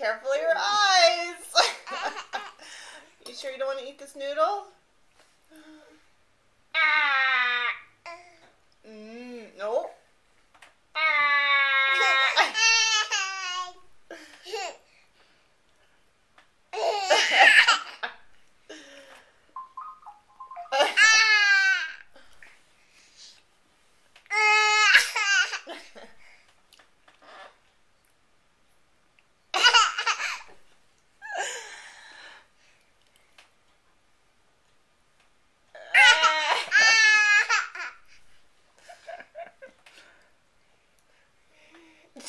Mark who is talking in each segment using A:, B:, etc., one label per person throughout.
A: Careful of your eyes. you sure you don't want to eat this noodle?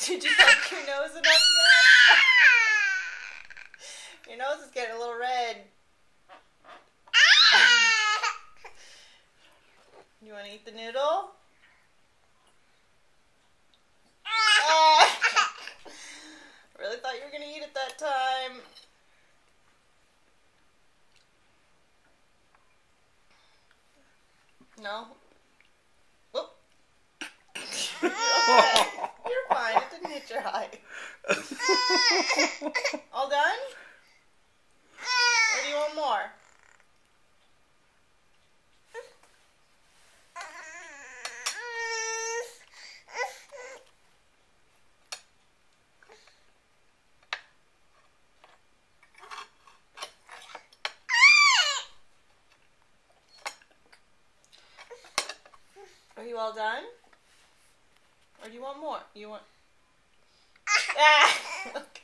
A: Did you poke your nose enough yet? Your nose is getting a little red. You want to eat the noodle? really thought you were going to eat it that time. No? Whoop. Okay. You're fine. It didn't hit your eye. All done? Or do you want more? Are you all done? Or do you want more? You want ah, okay.